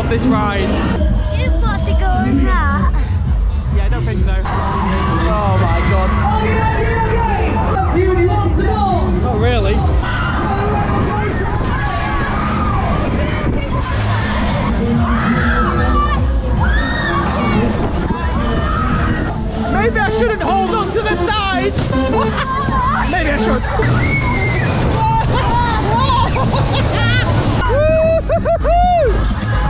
of this ride. You've got to go on that. Yeah, I don't think so. Oh my god. Not really. Maybe I shouldn't hold on to the side. Maybe I should. Yeah.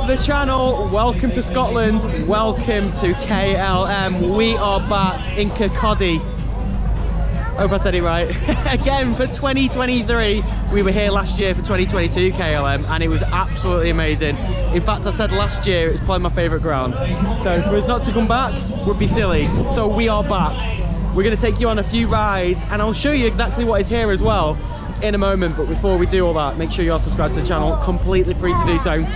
to the channel. Welcome to Scotland. Welcome to KLM. We are back in Kirkcaldy. Hope I said it right. Again for 2023. We were here last year for 2022 KLM and it was absolutely amazing. In fact, I said last year it was probably my favourite ground. So for us not to come back would be silly. So we are back. We're going to take you on a few rides and I'll show you exactly what is here as well in a moment. But before we do all that, make sure you are subscribed to the channel. Completely free to do so.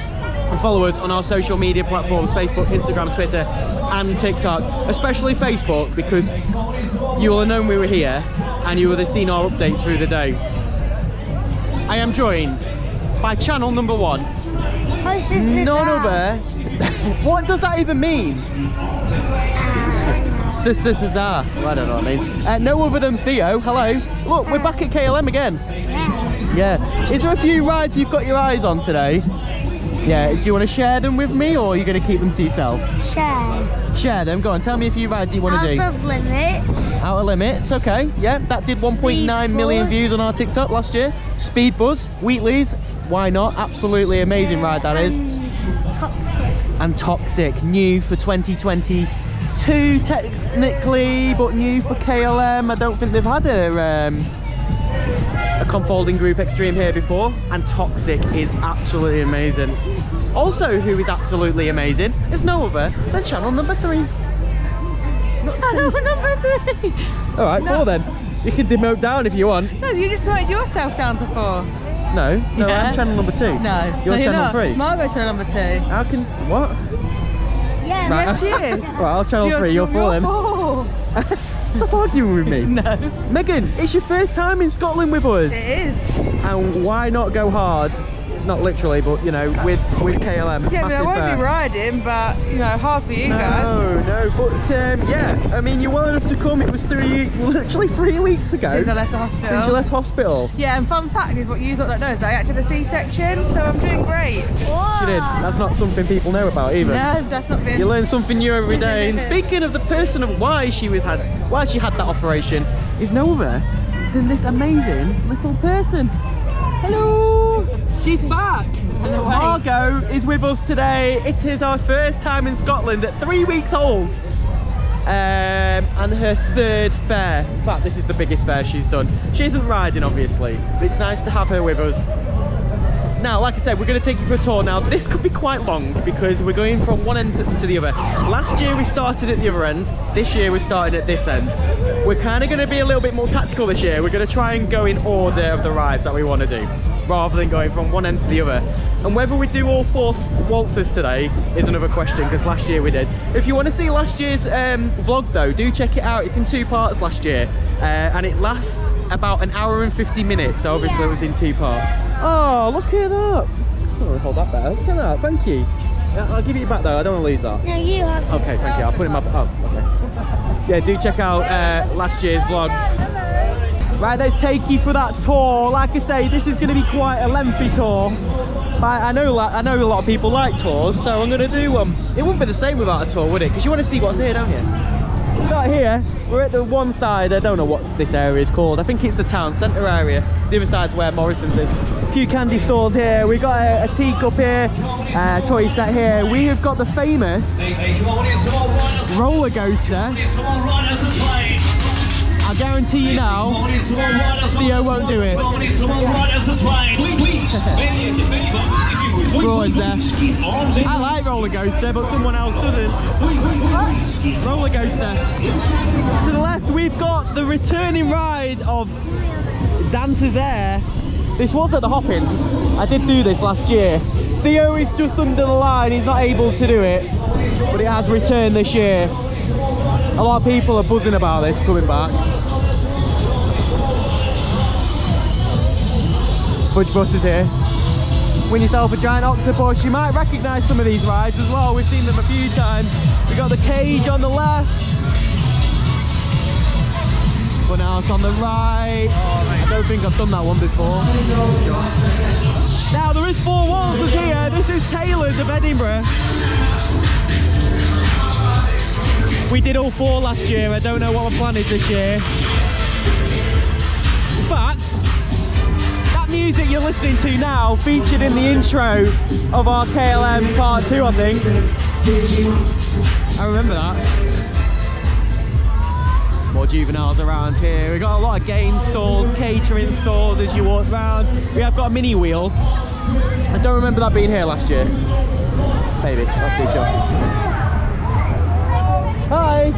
And follow us on our social media platforms, Facebook, Instagram, Twitter and TikTok. Especially Facebook because you will have known we were here and you will have seen our updates through the day. I am joined by channel number one. None other. what does that even mean? Sister Cesar. Well, I don't know what it means. Uh, no other than Theo. Hello. Look, we're back at KLM again. Yeah. Yeah. Is there a few rides you've got your eyes on today? Yeah. Do you want to share them with me or are you going to keep them to yourself? Share. Share them. Go on. Tell me a few rides you want to do. Out of limit. Outer Limits, okay, yeah, that did 1.9 million views on our TikTok last year. Speed Buzz, Wheatley's, why not? Absolutely amazing ride that is. And Toxic. And Toxic, new for 2022 technically, but new for KLM. I don't think they've had a um, a confolding group extreme here before, and Toxic is absolutely amazing. Also, who is absolutely amazing is no other than channel number three. Channel number three. All right, No. four then. You can demote down if you want. No, you just wanted yourself down to four. No, no, Yeah. I'm channel number two. No, You're no, channel not. three. Margot channel number two. How can what? Yeah. Right. Yes, she is. Right, I'll channel three. You're four then. four. Stop arguing with me. No, Megan, it's your first time in Scotland with us, it is. and why not go hard? Not literally, but you know, with with KLM. Yeah, but I massive won't fair. be riding, but you know, hard for you guys. No, no, but um, yeah, I mean, you're well enough to come. It was three, literally three weeks ago Since I left the hospital. since you left hospital. Yeah, and fun fact is what you thought that knows. I actually had a C-section, so I'm doing great. You did. That's not something people know about either. No, that's not been. You learn something new every day. And speaking of the person of why she was had why she had that operation is no other than this amazing little person. Hello! She's back! Hello. Margot is with us today. It is our first time in Scotland at three weeks old. Um, and her third fair. In fact, this is the biggest fair she's done. She isn't riding, obviously, but it's nice to have her with us. Now, like I said, we're going to take you for a tour. Now, this could be quite long because we're going from one end to, the other. Last year we started at the other end. This year we started at this end. We're kind of going to be a little bit more tactical this year. We're going to try and go in order of the rides that we want to do, rather than going from one end to the other. And whether we do all four waltzes today is another question because last year we did. If you want to see last year's um, vlog though, do check it out. It's in two parts last year uh, and it lasts about an hour and 50 minutes. So obviously it was in two parts. Oh, look at that. Oh, hold that better. Look at that. Thank you. I'll give it back though. I don't want to lose that. No, you have. Okay, thank you. I'll put it in my... Oh, okay. Yeah, do check out uh, last year's vlogs. Right, let's take you for that tour. Like I say, this is going to be quite a lengthy tour. But I know, like, I know a lot of people like tours, so I'm going to do one. it wouldn't be the same without a tour, would it? Because you want to see what's here, don't you? Start here. We're at the one side. I don't know what this area is called. I think it's the town centre area. The other side's where Morrison's is. A few candy stores here. We got a, a teacup here, uh, a toy set here. We have got the famous roller coaster. I guarantee you now, Theo won't do it. Broads there. I like roller coaster, but someone else doesn't. Roller coaster. To the left, we've got the returning ride of Dancer's Air. This was at the Hoppings. I did do this last year. Theo is just under the line. He's not able to do it, but it has returned this year. A lot of people are buzzing about this coming back. Fudge Bus is here. Win yourself a giant octopus. You might recognise some of these rides as well. We've seen them a few times. We got the cage on the left. Funhouse on the right. I don't think I've done that one before. Now there is four waltzes here. This is Taylor's of Edinburgh. We did all four last year. I don't know what my plan is this year. But that music you're listening to now featured in the intro of our KLM part two, I think. I remember that. More juveniles around here. We've got a lot of game stalls, catering stalls as you walk around. We have got a mini wheel. I don't remember that being here last year. Maybe, not too sure. Hi!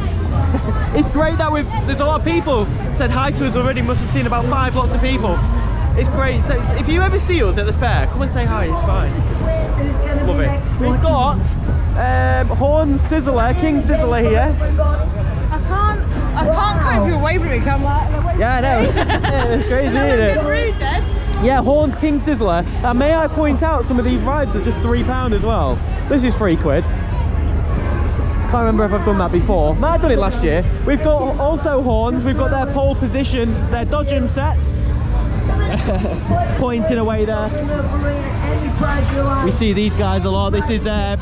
it's great that we've, there's a lot of people said hi to us already. Must have seen about five lots of people. It's great. So if you ever see us at the fair, come and say hi. It's fine. Love it. We've got um, Horn Sizzler, King Sizzler here. I can't, I can't cope you away from me because I'm like, Yeah, I know. yeah, it's crazy, isn't it? rude then. Yeah, Horn's King Sizzler. And may I point out, some of these rides are just £3 as well. This is three quid. I can't remember if I've done that before. Might have done it last year. We've got also Horns. We've got their pole position, their dodgem set. Pointing away there. We see these guys a lot. This is uh,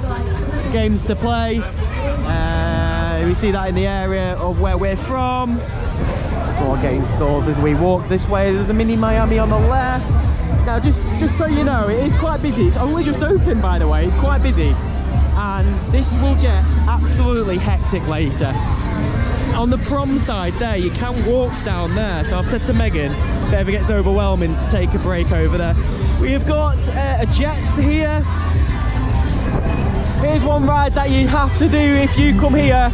games to play. Uh, we see that in the area of where we're from. More game stores as we walk this way. There's a mini Miami on the left. Now, just just so you know, it is quite busy. It's only just open, by the way. It's quite busy, and this will get absolutely hectic later. On the prom side there, you can walk down there. So I've said to Megan, if it ever gets overwhelming, to take a break over there. We have got uh, a Jets here. Here's one ride that you have to do if you come here.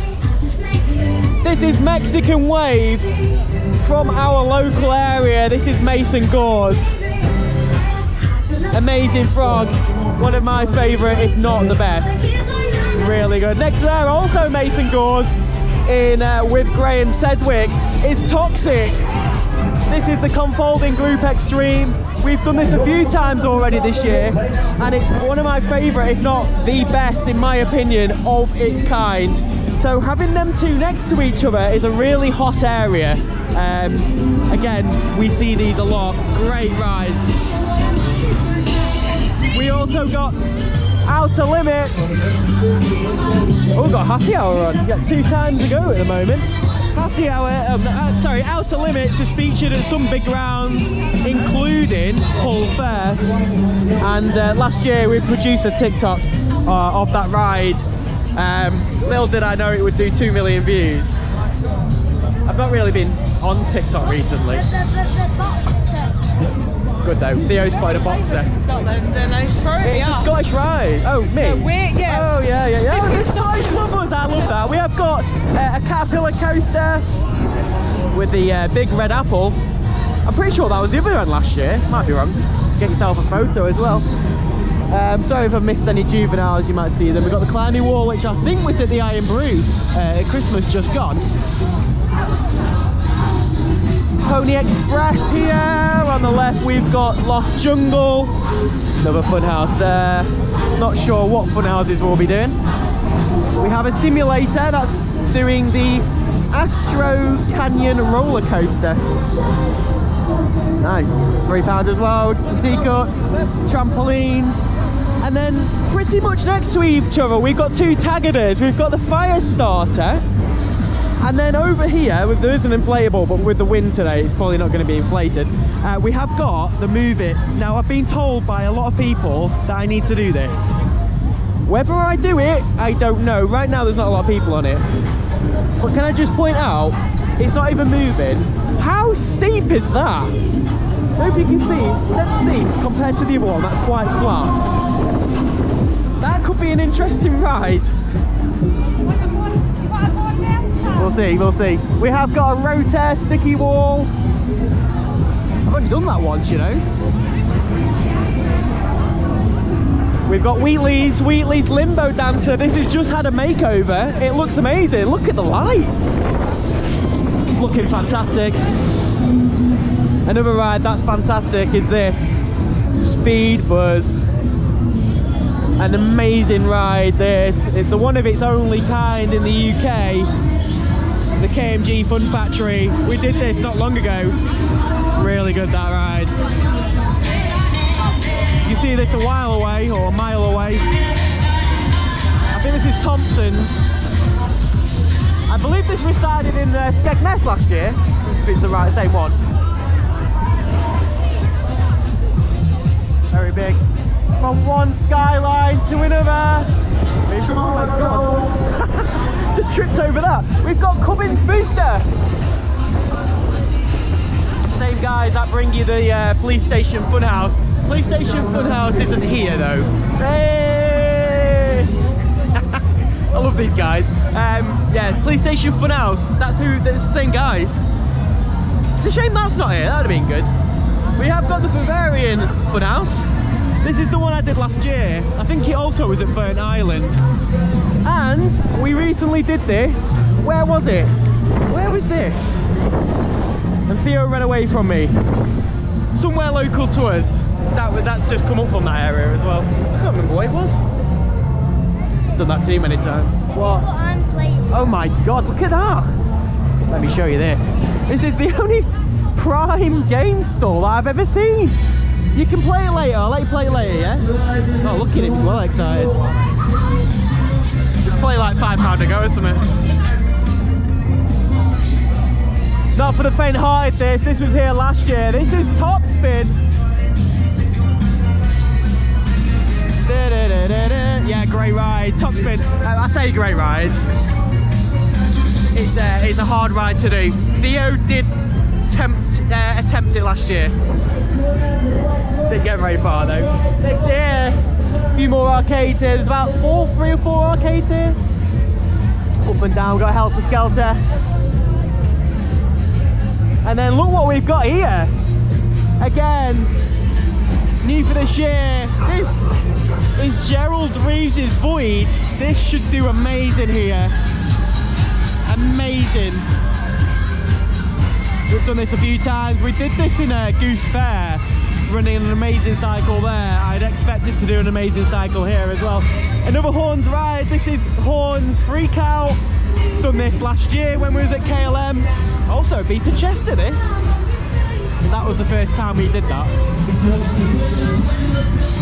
This is Mexican Wave from our local area. This is Mason Gores. Amazing frog. One of my favourite, if not the best. Really good. Next to there, also Mason Gores in uh, with Graham Sedgwick is Toxic. This is the Confolding Group Extreme. We've done this a few times already this year, and it's one of my favourite, if not the best, in my opinion, of its kind. So having them two next to each other is a really hot area. Um, again, we see these a lot. Great rides. Also got Outer Limits. Oh, we've got Happy Hour on. Got two times go at the moment. Happy Hour, um, uh, sorry, Outer Limits is featured at some big rounds, including Hull Fair. And uh, last year we produced a TikTok uh, of that ride. Um, little did I know it would do 2 million views. I've not really been on TikTok recently. Good though. Theo spotted a boxer. Scotland, and they throw me It's a up. Scottish ride. Oh, me? Yeah, we're- yeah. Oh, yeah, yeah, yeah. Oh, Scottish lovers. I love that. We have got uh, a Caterpillar coaster with the uh, big red apple. I'm pretty sure that was the other one last year. Might be wrong. Get yourself a photo as well. Um, sorry if I've missed any juveniles, you might see them. We've got the climbing wall, which I think was at the Irn-Bru uh, at Christmas just gone. Pony Express here. On the left, we've got Lost Jungle. Another fun house there. Not sure what fun houses we'll be doing. We have a simulator that's doing the Astro Canyon roller coaster. Nice. Three pounds as well. Some teacups, trampolines. And then pretty much next to each other, we've got two Tagadas. We've got the fire starter. And then over here, there is an inflatable, but with the wind today, it's probably not going to be inflated. Uh, we have got the Move It. Now, I've been told by a lot of people that I need to do this. Whether I do it, I don't know. Right now, there's not a lot of people on it. But can I just point out, it's not even moving. How steep is that? I if you can see, it's dead steep compared to the other one, that's quite flat. That could be an interesting ride. We'll see, we'll see. We have got a rotor sticky wall. I've only done that once, you know. We've got Wheatley's, Wheatley's Limbo Dancer. This has just had a makeover. It looks amazing. Look at the lights. Looking fantastic. Another ride that's fantastic is this. Speed Buzz. An amazing ride this. It's the one of its only kind in the UK. The KMG Fun Factory. We did this not long ago. Really good that ride. You see this a while away or a mile away. I think this is Thompson's. I believe this resided in uh, Skegness last year, if it's the right same one. Very big. From one skyline to another. God. Just tripped over that. We've got Cubbins Booster. Same guys that bring you the uh, police station funhouse. Police station funhouse isn't here though. Hey! I love these guys. Um, yeah, police station funhouse. That's who. That's the same guys. It's a shame that's not here. That'd have been good. We have got the Bavarian funhouse. This is the one I did last year. I think it also was at Burntisland. And we recently did this. Where was it? Where was this? And Theo ran away from me. Somewhere local to us. That that's just come up from that area as well. I can't remember where it was. Done that too many times. What? Oh my god, look at that! Let me show you this. This is the only prime game stall I've ever seen. You can play it later, I'll let you play it later, yeah? Oh, look at him, well excited. Just play like five pound ago or something. Not for the faint hearted this, this was here last year. This is Top Spin. Yeah, great ride. Top Spin. Uh, I say great ride. It's, uh, it's a hard ride to do. Theo did tempt, uh, attempt it last year. Didn't get very far though. Next year, a few more arcades here. There's about four, three or four arcades here. Up and down, got Helter Skelter. And then look what we've got here. Again, new for this year. This is Gerald Reeves' Void. This should do amazing here. Amazing. We've done this a few times. We did this in a Goose Fair, running an amazing cycle there. I'd expect it to do an amazing cycle here as well. Another Horns ride. This is Horns Freak Out. Done this last year when we was at KLM. Also beat Chester this. That was the first time we did that.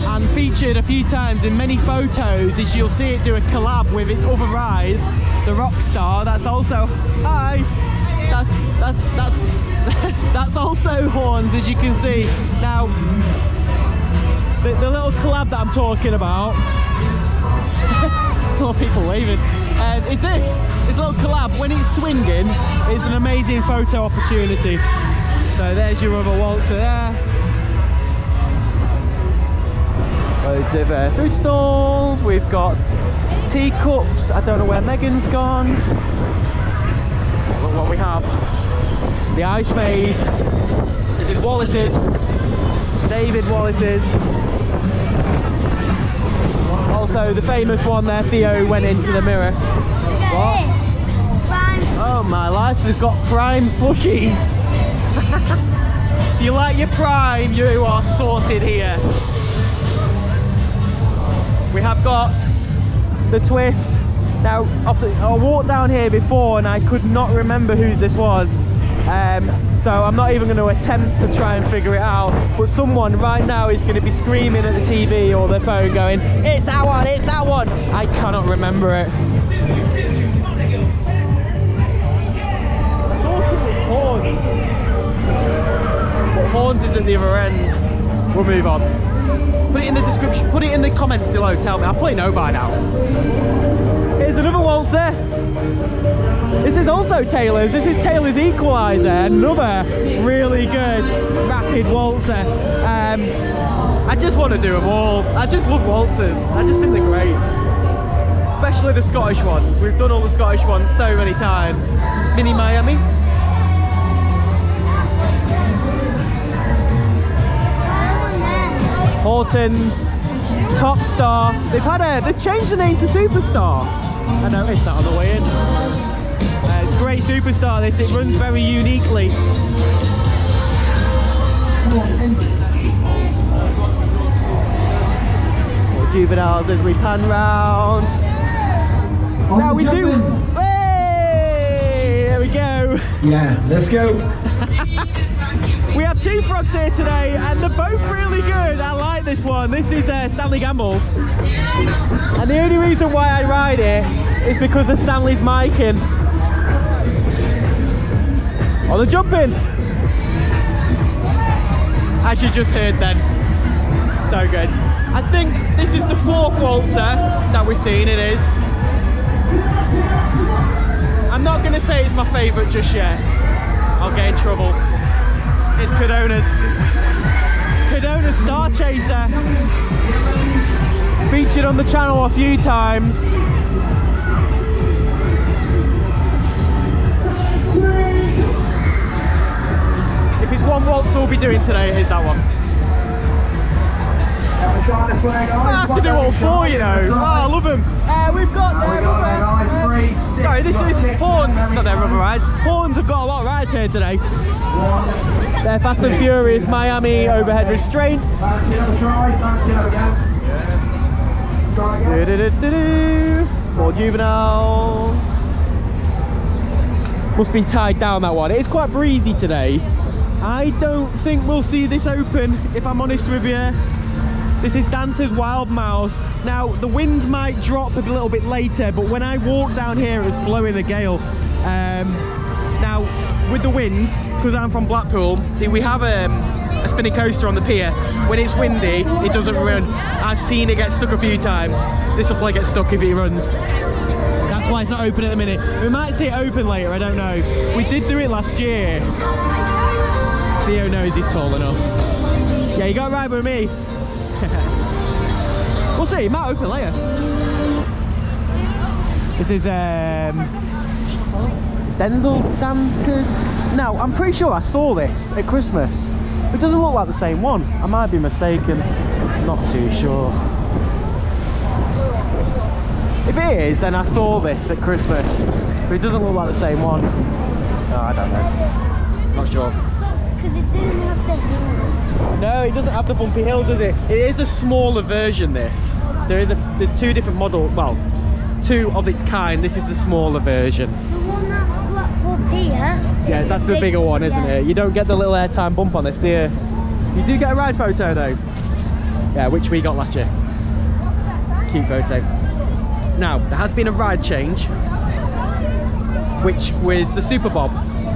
And featured a few times in many photos as you'll see it do a collab with its other ride, the Rockstar. That's also, hi, that's, that's, that's, that's also horns as you can see. Now, the, the little collab that I'm talking about, more people waving, um, is this. This little collab, when it's swinging, is an amazing photo opportunity. So there's your other waltzer there. Loads of uh, food stalls. We've got teacups. I don't know where Megan's gone. Look what we have. The Ice Maze. This is Wallace's. David Wallace's. Also the famous one there, Theo went into the mirror. What? Oh my life, we've got prime slushies. you like your prime, you are sorted here. We have got the twist. Now, I walked down here before and I could not remember whose this was. Um, so I'm not even going to attempt to try and figure it out. But someone right now is going to be screaming at the TV or their phone going, it's that one, it's that one. I cannot remember it. Horns. But Horns is at the other end. We'll move on. Put it in the description, put it in the comments below, tell me. I probably know by now. Here's another waltzer. This is also Taylor's. This is Taylor's Equalizer. Another really good rapid waltzer. Um, I just want to do them all. I just love waltzers. I just think they're great. Especially the Scottish ones. We've done all the Scottish ones so many times. Mini Miami. Hortons, Top Star. They've had a, they've changed the name to Superstar. I noticed that on the way in. Uh, it's great Superstar this, it runs very uniquely. More juveniles as we pan round. Now we do. Hey, there we go. Yeah, let's go. We have two frogs here today and they're both really good. I like this one. This is uh, Stanley Gamble's. And the only reason why I ride it is because of Stanley's miking. On they're jumping. As you just heard then. So good. I think this is the fourth waltzer that we've seen, it is. I'm not going to say it's my favourite just yet. I'll get in trouble. It's Cadona's. Cadona Star Chaser. Featured on the channel a few times. If it's one waltz we'll be doing today, is that one. I have to do all four, you know. Oh, I love them. Uh, we've got their rubber. Sorry, this is Horns, not their rubber ride. Horns have got a lot of rides here today. They're Fast and Furious Miami overhead restraints. More juveniles. Must be tied down that one. It is quite breezy today. I don't think we'll see this open, if I'm honest with you. This is Dante's Wild Mouse. Now, the wind might drop a little bit later, but when I walked down here, it was blowing a gale. Um, now, with the wind, because I'm from Blackpool, we have um, a spinning coaster on the pier. When it's windy, it doesn't run. I've seen it get stuck a few times. This will probably get stuck if it runs. That's why it's not open at the minute. We might see it open later, I don't know. We did do it last year. Theo knows he's tall enough. Yeah, you got right with me. we'll see, it might open later. This is um, Denzel Dantes. Now, I'm pretty sure I saw this at Christmas. It doesn't look like the same one. I might be mistaken. Not too sure. If it is, then I saw this at Christmas. But it doesn't look like the same one. No, I don't know. Not sure. No, it doesn't have the bumpy hill, does it? It is a smaller version, this. There is a, there's two different models, well, two of its kind. This is the smaller version. The one at Blackpool Pier. Yeah, that's the big- bigger one, isn't yeah. it? You don't get the little airtime bump on this, do you? You do get a ride photo though. Yeah, which we got last year. Cute photo. Now, there has been a ride change, which was the Super Bob.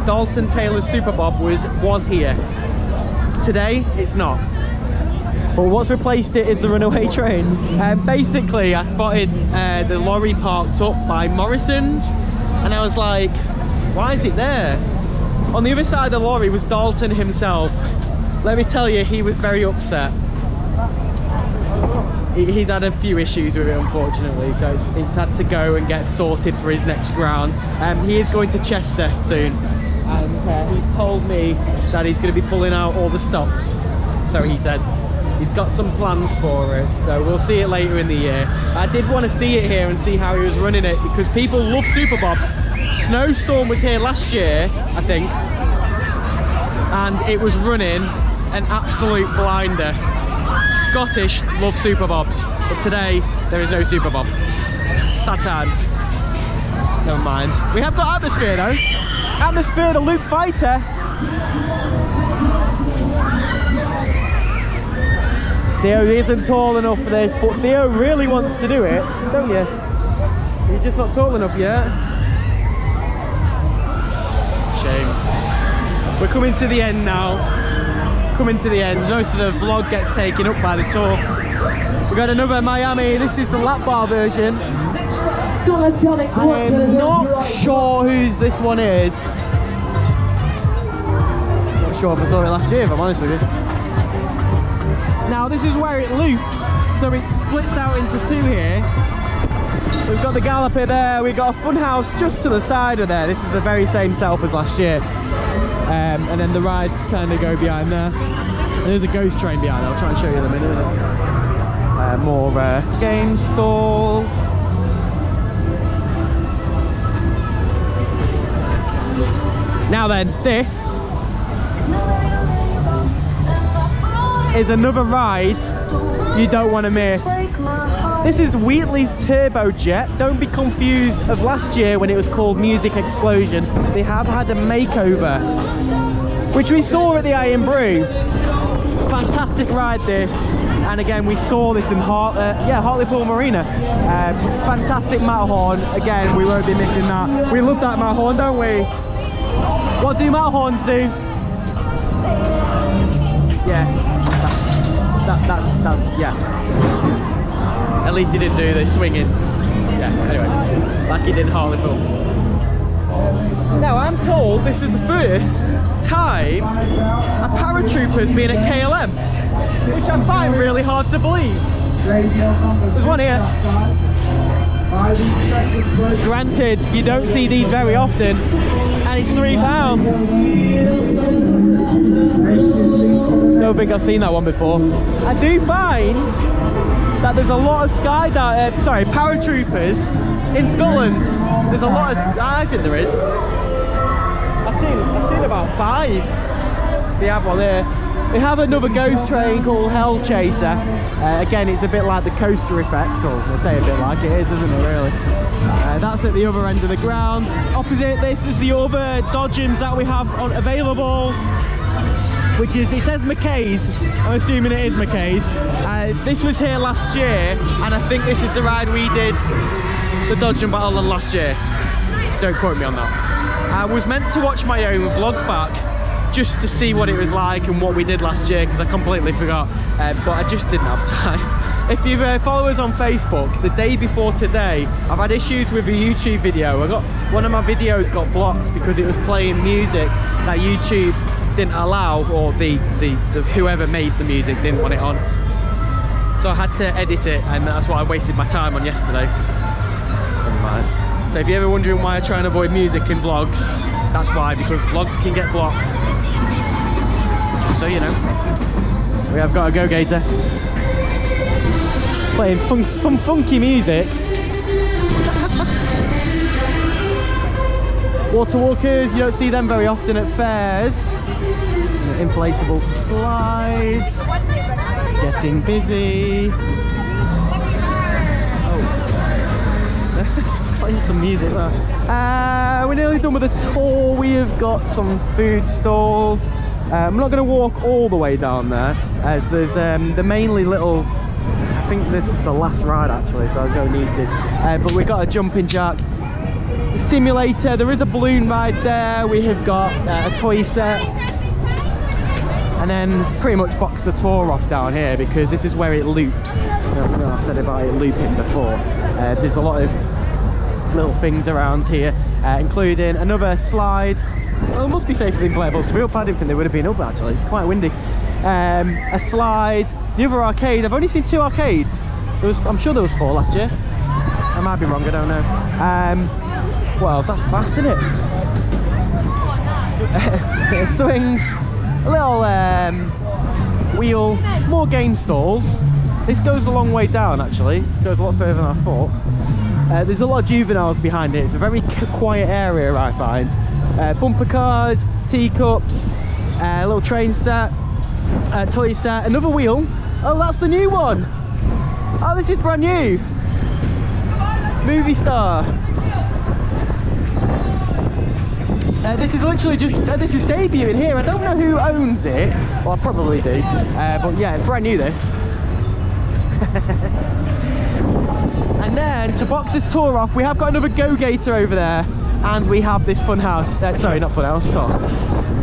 Dalton Taylor's Super Bob was was here. Today, it's not. But what's replaced it is the runaway train. Um, basically, I spotted uh, the lorry parked up by Morrison's, and I was like, why is it there? On the other side of the lorry was Dalton himself. Let me tell you, he was very upset. he's had a few issues with it unfortunately, so he's had to go and get sorted for his next round. Um, he is going to Chester soon, and uh, he's told me that he's going to be pulling out all the stops. So he says he's got some plans for it, so we'll see it later in the year. I did want to see it here and see how he was running it because people love Super Bobs. Snowstorm was here last year, I think, and it was running an absolute blinder. Scottish love Super Bobs, but today there is no Super Bob. Sad times. Never mind. We have got Atmosphere though. Atmosphere, the loop Fighter. Theo isn't tall enough for this, but Theo really wants to do it, don't you? You're just not tall enough yet. Shame. We're coming to the end now. Coming to the end. Most of the vlog gets taken up by the tour. We've got another Miami. This is the lap bar version. Come on, let's go next one. I'm not sure whose this one is. Not sure if I saw it last year, if I'm honest with you. Now this is where it loops, so it splits out into two here. We've got the galloper there, we've got a fun house just to the side of there. This is the very same setup as last year. Um, and then the rides kind of go behind there. There's a ghost train behind, I'll try and show you in a minute. Uh, more uh, game stalls. Now then, this is another ride you don't want to miss. This is Wheatley's Turbo Jet. Don't be confused of last year when it was called Music Explosion. They have had a makeover, which we saw at the Irn-Bru. Fantastic ride this. And again, we saw this in Hart, uh, yeah, Hartlepool Marina. Um, fantastic Matterhorn. Again, we won't be missing that. We love that Matterhorn, don't we? What do Matterhorns do? Yeah. That, that, that's, yeah. At least he didn't do the swinging. Yeah, anyway. Like he did in Hartlepool. Now, I'm told this is the first time a paratrooper's been at KLM, which I find really hard to believe. There's one here. Granted, you don't see these very often, and it's three pounds. Don't think I've seen that one before. I do find that there's a lot of skydive, uh, sorry, paratroopers in Scotland. There's a lot of, I think there is. I've seen, I've seen about five. They have one there. They have another ghost train called Hell Chaser. Uh, again, it's a bit like the coaster effect, or I say a bit like it is, isn't it, really? Uh, that's at the other end of the ground. Opposite this is the other Dodgems that we have on, available which is, it says McKay's, I'm assuming it is McKay's. Uh, this was here last year, and I think this is the ride we did the Dodge and Battle on last year. Don't quote me on that. I was meant to watch my own vlog back just to see what it was like and what we did last year because I completely forgot, uh, but I just didn't have time. If you uh, follow us on Facebook, the day before today, I've had issues with a YouTube video. I got one of my videos got blocked because it was playing music that YouTube didn't allow, or the, the, the whoever made the music didn't want it on. So I had to edit it, and that's what I wasted my time on yesterday. Never mind. So if you're ever wondering why I try and avoid music in vlogs, that's why, because vlogs can get blocked. Just so you know. We have got a Go Gator. Playing fun, fun, funky music. Water walkers, you don't see them very often at fairs. Inflatable slides. It's getting busy. Oh. Playing some music there. Uh, we're nearly done with the tour. We have got some food stalls. Uh, I'm not going to walk all the way down there as there's um, the mainly little think this is the last ride actually, so I was need to. Uh, but we've got a jumping jack simulator. There is a balloon ride there. We have got uh, a toy set. And then pretty much box the tour off down here because this is where it loops. I know, I said about it looping before. Uh, there's a lot of little things around here, uh, including another slide. Well, it must be safer than inflatables to be up. I didn't think they would have been up actually. It's quite windy. Um, a slide, the other arcade. I've only seen two arcades. There was, I'm sure there was four last year. I might be wrong, I don't know. Um, what else? That's fast, isn't it? swings, a little um, wheel, more game stalls. This goes a long way down actually, it goes a lot further than I thought. Uh, there's a lot of juveniles behind it, it's a very quiet area I find. Uh, bumper cars, teacups, uh, a little train set, uh, toy set, another wheel. Oh, that's the new one. Oh, this is brand new. Movie star. Uh, this is literally just, uh, this is debuting here. I don't know who owns it. Well, I probably do. Uh, but yeah, brand new this. and then to box this tour off, we have got another Go Gator over there. And we have this fun house. Uh, sorry, not fun house. Oh.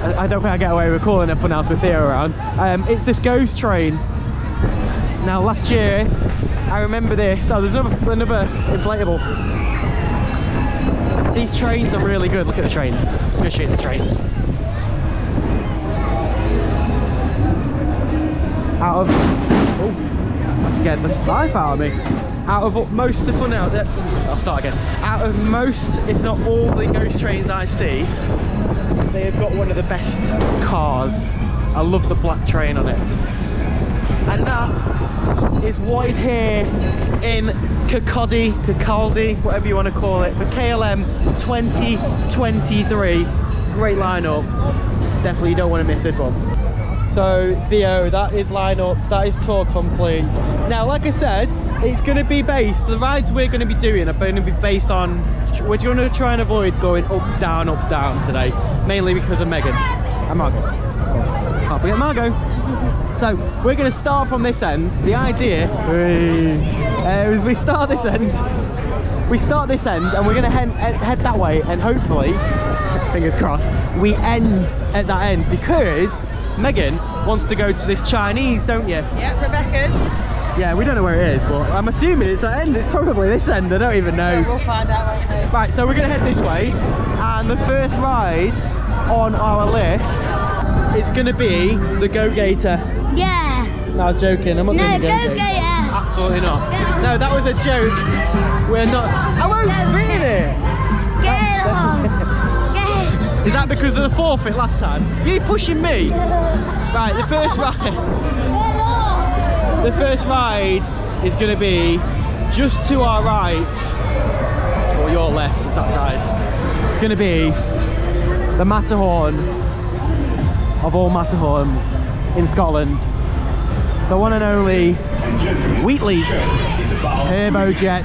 I don't think I get away with calling it fun house with Theo around. Um, it's this ghost train. Now last year, I remember this. Oh, there's another, another inflatable. These trains are really good. Look at the trains. I'm gonna show the trains. Out of oh, that scared the life out of me. Out of most of the fun out there, I'll start again. Out of most, if not all, the ghost trains I see, they have got one of the best cars. I love the black train on it. And that is what is here in Kirkcaldy, Kirkcaldy, whatever you want to call it, for KLM 2023. Great lineup. Definitely don't want to miss this one. So Theo, that is lineup, that is tour complete. Now, like I said, it's going to be based, the rides we're going to be doing are going to be based on, we're going to try and avoid going up, down, up, down today, mainly because of Megan and Margot, of course. Can't forget Margot. So we're going to start from this end. The idea uh, is we start this end, we start this end, and we're going to head, head, head that way, and hopefully, fingers crossed, we end at that end because Megan wants to go to this Chinese, don't you? Yeah, Rebecca's. Yeah, we don't know where it is, but I'm assuming it's that end. It's probably this end. I don't even know. We'll find out, won't we? Right, so we're gonna head this way, and the first ride on our list is gonna be the Go Gator. Yeah. No, I was joking. I'm not No, doing the Go Go Gator. Gator. Absolutely not. No, that was a joke. We're not. I won't feel it. Get on. Get. Is that because of the forfeit last time? You pushing me? Right, the first ride. The first ride is going to be just to our right, or your left, it's that side. It's going to be the Matterhorn of all Matterhorns in Scotland. The one and only Wheatley's Turbojet.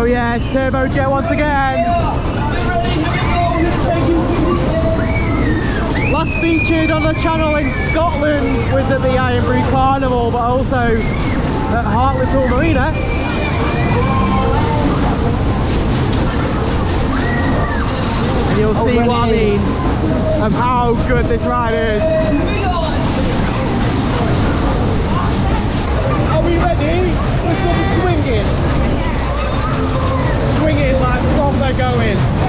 Oh yes, Turbojet once again. Last featured on the channel in Scotland was at the Irn-Bru Carnival, but also at Hartlepool Marina. And you'll see what I mean of how good this ride is. Are we ready? We're sort swinging. Swinging like proper going.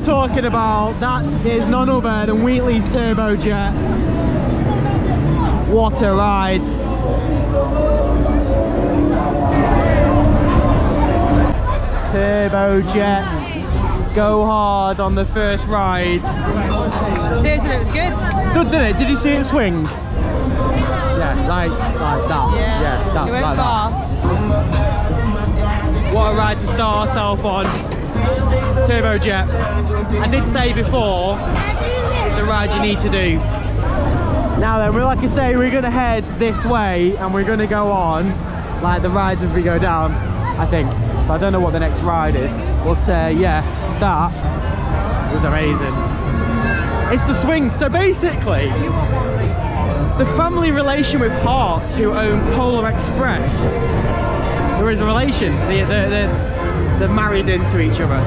We're talking about. That is none other than Wheatley's Turbojet. What a ride! Turbojet. Go hard on the first ride. Seriously, it was good. Good, didn't it? Did you see it swing? Yeah, like, like that. Yeah, yeah that, you went like that. fast. What a ride to start ourselves on. Turbojet. I did say before, it's a ride you need to do. Now then, we're like I say, we're gonna head this way and we're gonna go on like the rides as we go down, I think. But I don't know what the next ride is. But uh, yeah, that was amazing. It's the swing. So basically, the family relation with Hearts, who own Polar Express, there is a relation. They, they're, they're, they're married into each other.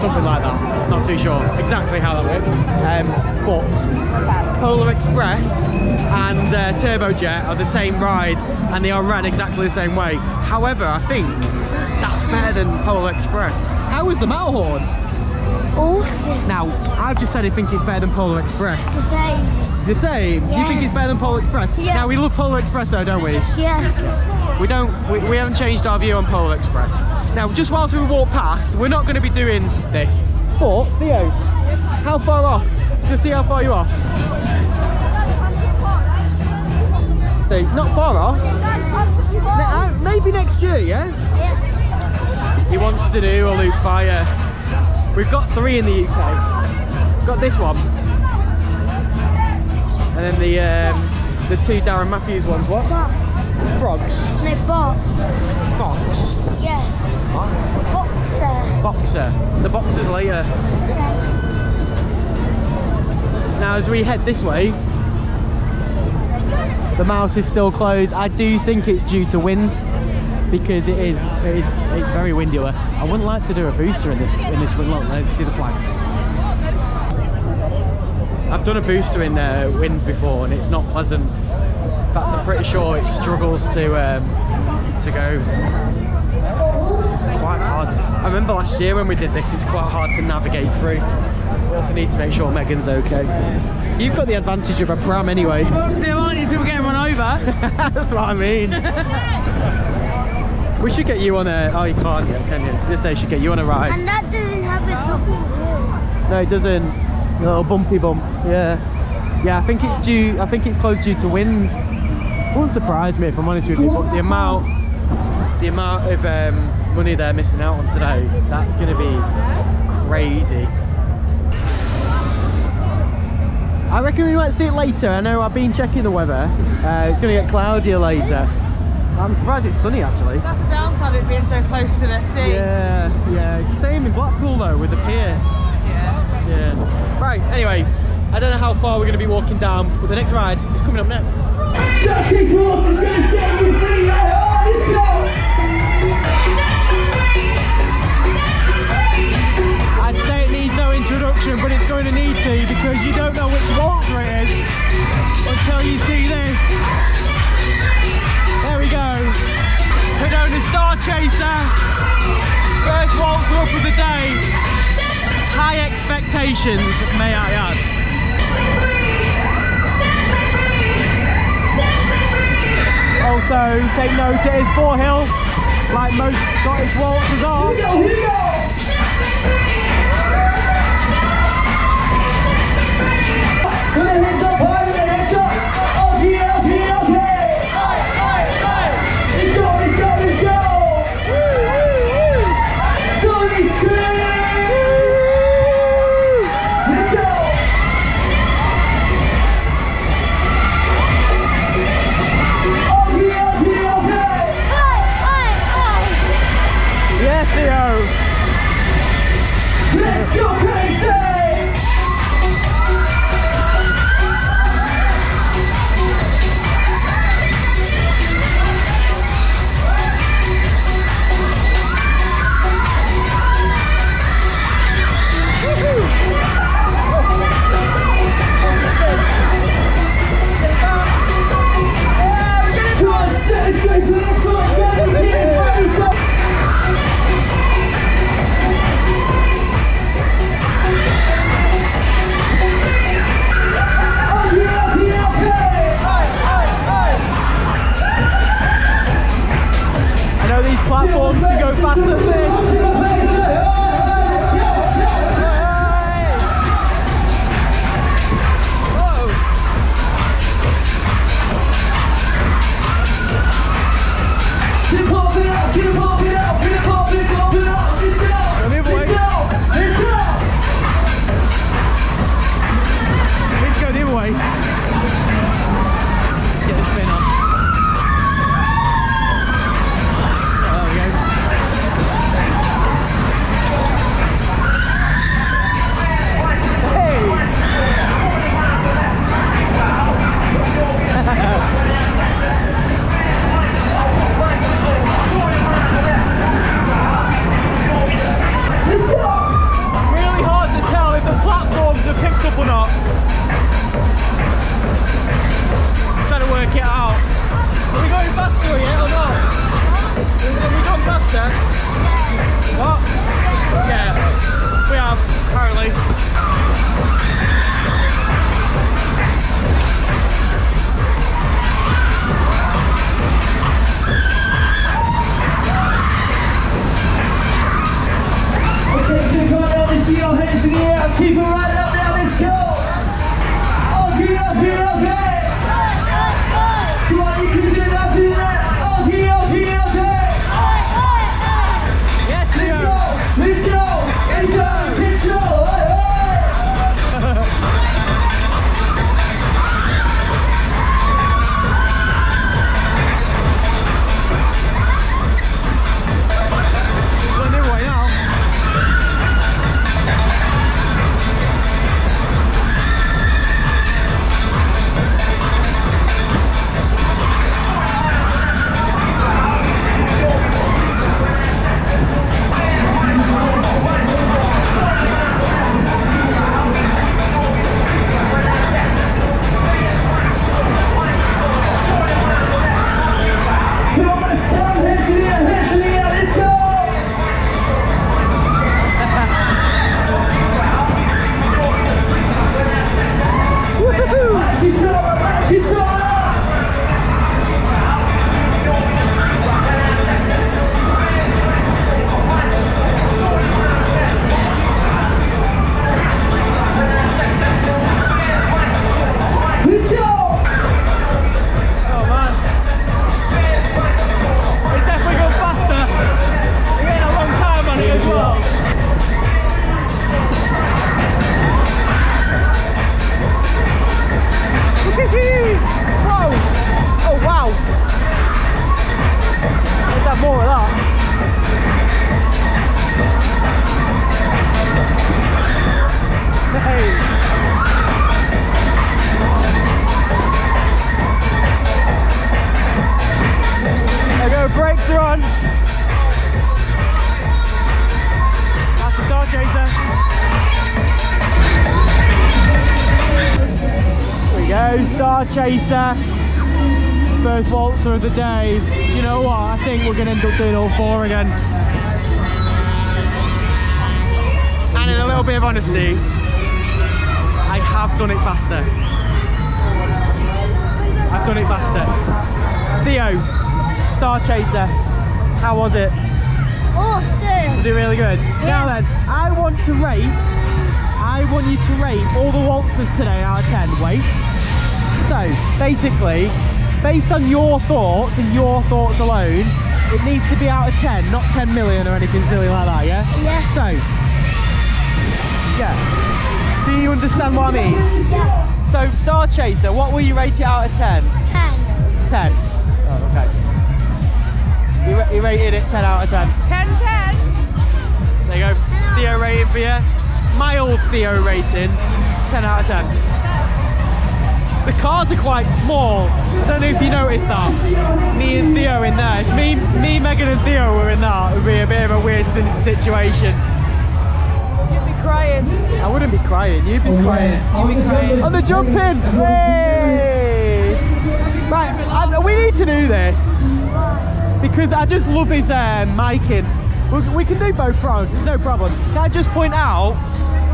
Something like that. Not too sure exactly how that works. Um, but Polar Express and uh, Turbojet are the same ride and they are run exactly the same way. However, I think that's better than Polar Express. How is the Matterhorn? Awesome. Now, I've just said I think it's better than Polar Express. The same. The same? You think it's better than Polar Express? Yeah. Now, we love Polar Express though, don't we? Yeah. We don't, we, we haven't changed our view on Polar Express. Now, just whilst we walk past, we're not going to be doing this. But, Theo, how far off? Just see how far you are. So, not far off. Uh, maybe next year, yeah? Yeah. He wants to do a loop fire. We've got three in the UK. We've got this one. And then the um, the two Darren Matthews ones. What? Frogs. no, but, Fox. yeah. Boxer. Boxer. The boxer's later. Now as we head this way, the mouse is still closed. I do think it's due to wind because it is, it is it's very windy. I wouldn't like to do a booster in this in this wind. Look, let's see the flags. I've done a booster in uh, wind before and it's not pleasant. In fact, I'm pretty sure it struggles to um, to go. It's quite hard. I remember last year when we did this, it's quite hard to navigate through. We also need to make sure Megan's okay. You've got the advantage of a pram anyway. There aren't any people getting run over. That's what I mean. we should get you on a. Oh, you can't yet, can you? Just say should get you on a ride. And that doesn't have a double wheel. No, it doesn't. A little bumpy bump. Yeah. Yeah, I think it's due. I think it's closed due to wind. Won't surprise me if I'm honest with you. But the amount, the amount of um, money they're missing out on today, that's going to be crazy. I reckon we might see it later. I know I've been checking the weather. Uh, it's going to get cloudier later. I'm surprised it's sunny actually. That's the downside of it being so close to the sea. Yeah, yeah. It's the same in Blackpool though with the pier. Yeah. Yeah. Right, anyway, I don't know how far we're going to be walking down, but the next ride is coming up next. I'd say it needs no introduction, but it's going to need to because you don't know which waltzer it is until you see this. There we go. Codona Star Chaser. First waltzer up of the day. High expectations, may I add. Also, take note it is Four Hill, like most Scottish waltzers are. Put your hands up high. Let's go crazy! horn to go faster. Chaser. First waltzer of the day. Do you know what? I think we're going to end up doing all four again. And in a little bit of honesty, I have done it faster. I've done it faster. Theo, Star Chaser, how was it? Awesome. Was it really good? Now then, I want to rate, I want you to rate all the waltzers today out of 10. Wait. So, basically, based on your thoughts and your thoughts alone, it needs to be out of 10, not 10 million or anything silly like that, yeah? Yeah. So, yeah. Do you understand what I mean? Yeah. So, Star Chaser, what will you rate it out of 10? Ten. 10. Oh, okay. You, ra- you rated it 10 out of 10. 10 10. There you go. Theo rating for you. Mild Theo rating. 10 out of 10. The cars are quite small. I don't know if you noticed that. Me and Theo in there. If me, me, Megan and Theo were in that, it would be a bit of a weird situation. You'd be crying. I wouldn't be crying. You'd be crying. You'd be crying. On the jumping. Hey! Right, I, we need to do this because I just love his uh, miking. We, we can do both fronts, it's no problem. Can I just point out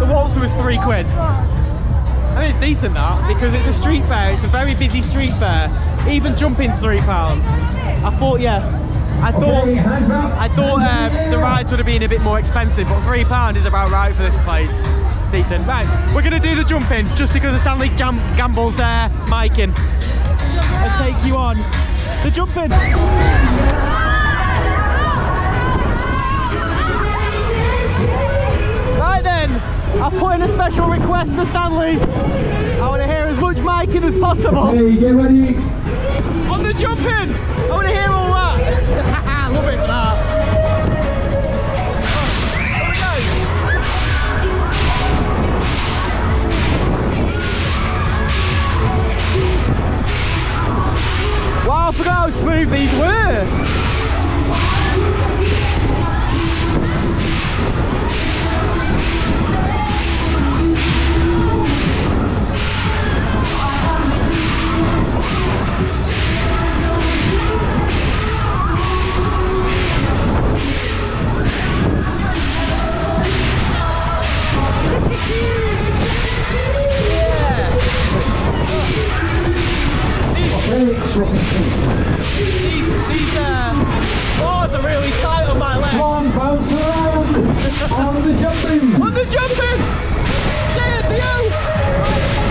the waltzer was three quid? I mean, it's decent that because it's a street fair. It's a very busy street fair. Even jumping's three pounds. I thought, yeah, I thought Okay. I thought uh, the rides would have been a bit more expensive, but three pound is about right for this place. Decent. Right, we're gonna do the jumping just because of Stanley Jam- Gamble's uh, miking and take you on the jumping. I've put in a special request to Stanley. I want to hear as much miking as possible. Okay, get ready. On the jumping! I want to hear all that! Love it for that! Here we go! Wow, I forgot how smooth these were! These, these uh, bars are really tight on my Come leg. on, bounce around. on the jumping. On the jumping! Cheers to you!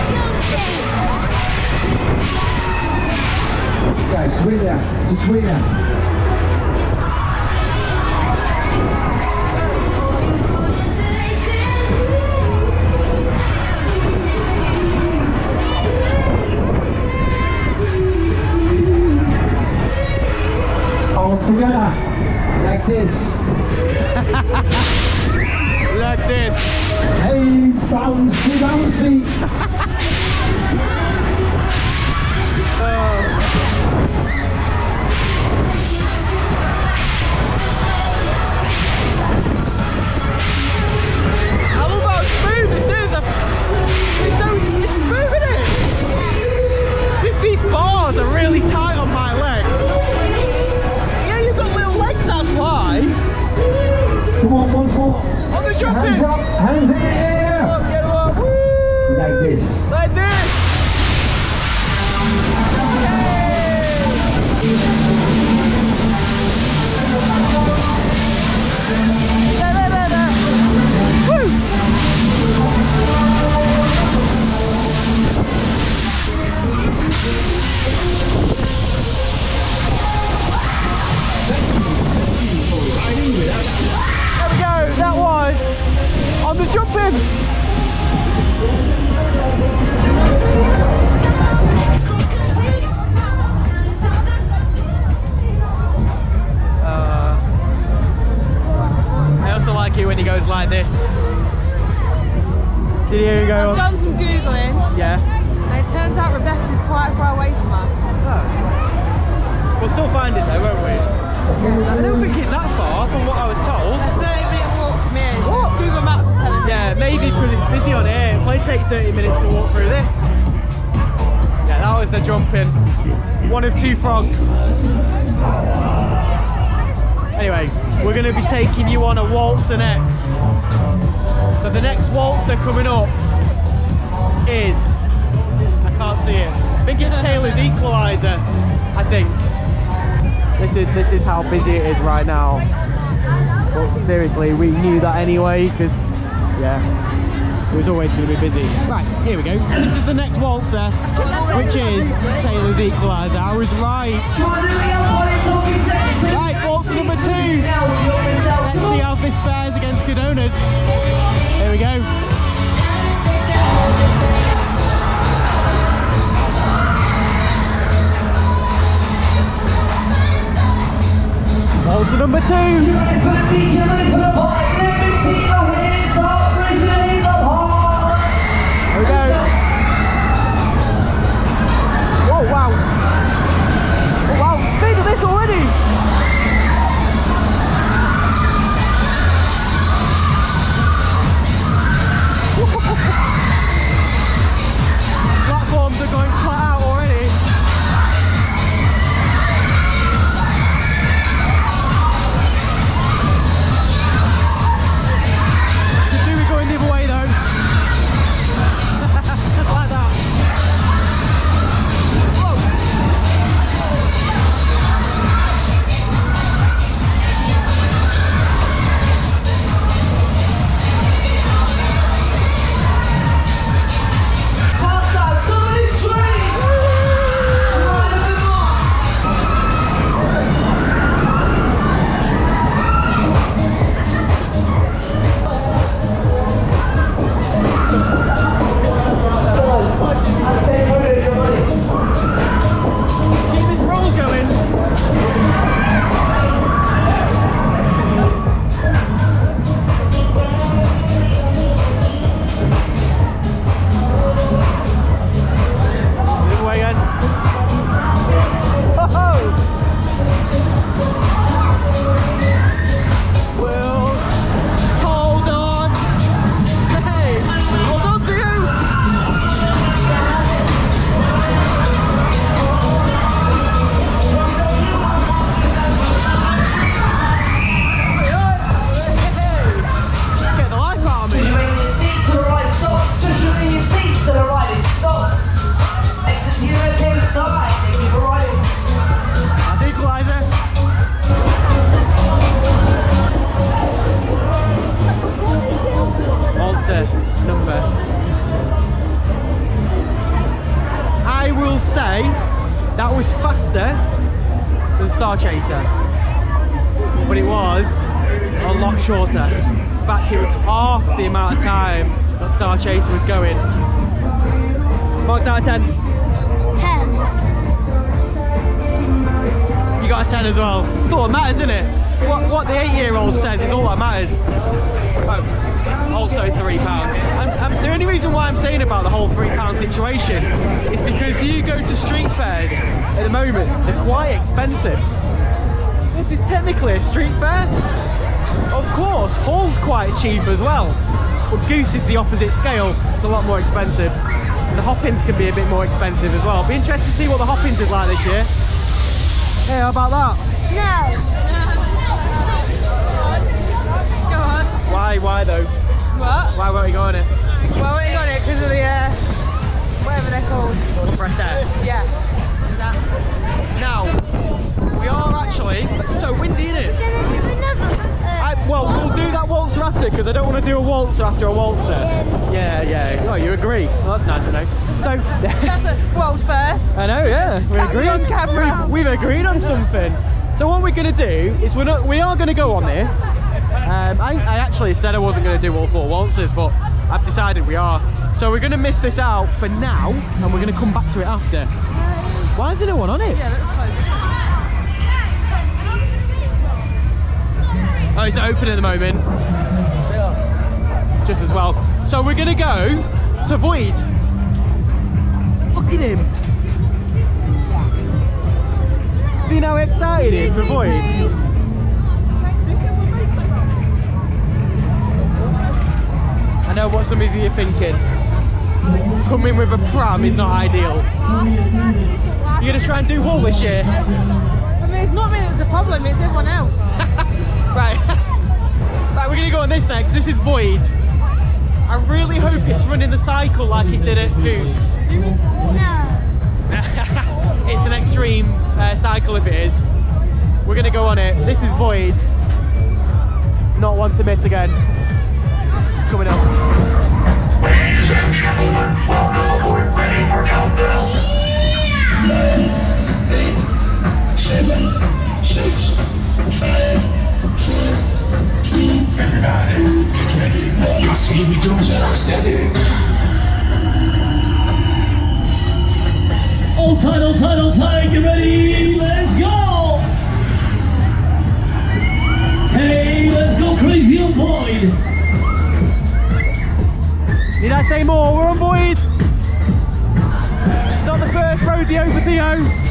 Guys, wait there. Just wait there. Jumping. One of two frogs. Anyway, we're going to be taking you on a waltzer next. So the next waltzer coming up is, I can't see it. I think it's Taylor's Equalizer. I think. This is this is how busy it is right now. But seriously, we knew that anyway, because, yeah, it was always going to be busy. Right, here we go. This is the next waltzer, which is Taylor's Equalizer. I was right. Right, waltzer number two. Let's see how this fares against Codona's. Here we go. Waltzer number two. Star Chaser was going. Marks out of 10. Ten. You got a 10 as well. It's all that matters, isn't it? What, what the eight year old says is all that matters. Oh, oh also £3. And, and the only reason why I'm saying about the whole £3 situation is because you go to street fairs at the moment, they're quite expensive. This is technically a street fair. Of course, Hall's quite cheap as well. But Goose is the opposite scale, it's a lot more expensive. The Hoppings can be a bit more expensive as well. Be interested to see what the Hoppings is like this year. Hey, how about that? No. Go on. Why, why though? What? Why won't we go on it? Well, we got it because of the, uh, whatever they're called. Compressed air. Yeah. That. Now, we are actually, so windy in it. Gonna do another. Uh, I, well, we'll do that waltzer after because I don't want to do a waltzer after a waltzer. Yeah, yeah. Oh, you agree? Well, that's nice to know. So, That's a world first. I know, yeah, we That was agreed. on camera. We, have agreed on something. So what we're going to do is we're not, we are going to go on this. Um, I, I actually said I wasn't going to do all four waltzes, but I've decided we are. So we're going to miss this out for now, and we're going to come back to it after. Why is there no one on it? Oh, it's not open at the moment. Just as well. So we're gonna go to Void. Look at him. See how excited he is for Void? I know what some of you are thinking. Coming with a pram is not ideal. You're gonna try and do Hull this year? I mean, it's not me that's the problem, it's everyone else. Right. right, we're gonna go on this next. This is Void. I really hope it's running the cycle like it did at Goose. it's an extreme uh, cycle if it is. We're gonna go on it. This is Void. Not one to miss again. Coming up. Countdown. seven, six, five. Everybody, get ready. You see me doing that? Steady. All tight, all tight, all tight. Get ready. Let's go. Hey, let's go crazy on Void. Need I say more? We're on. It's not the first rodeo for Theo.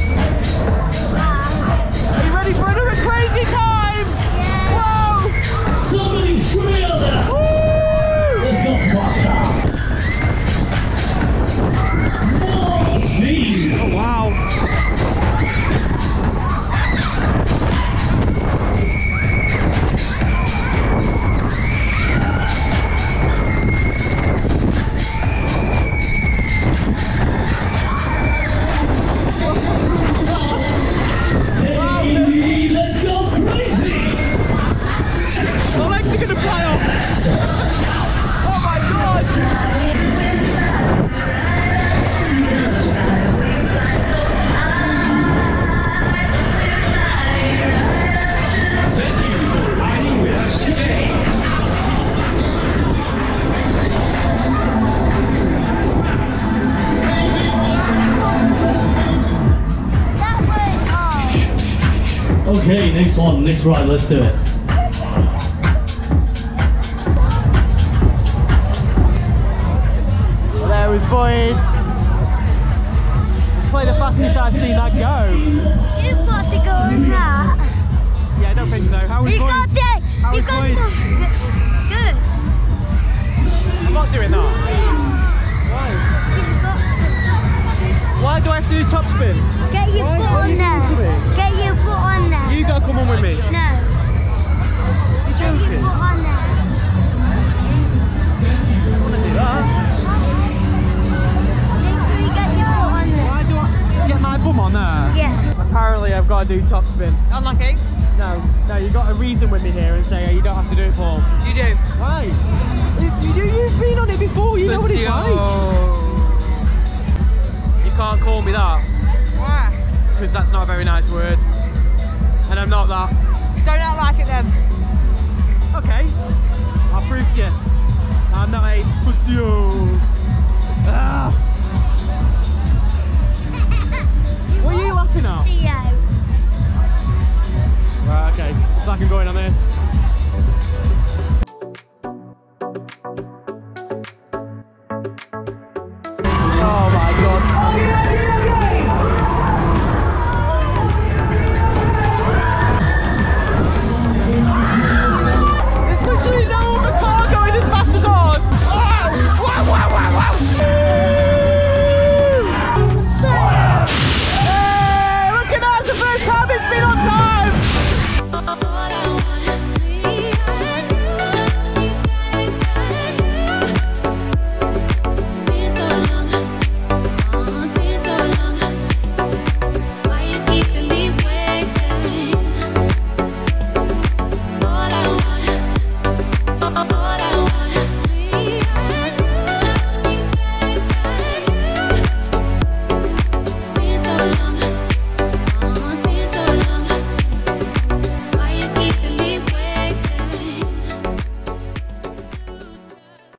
Okay, next ride. Let's do it. I've got to do top spin. Unlucky. No, no, you got to reason with me here and say, oh, you don't have to do it, Paul. You do. Why? You, you, you've been on it before, you know what it's like. You can't call me that, Why? because that's not a very nice word. And I'm not that. Don't act like it then. Okay, I'll prove to you. I'm not a pussy. Ah. fucking hell? Theo. Right, okay. Second going on this.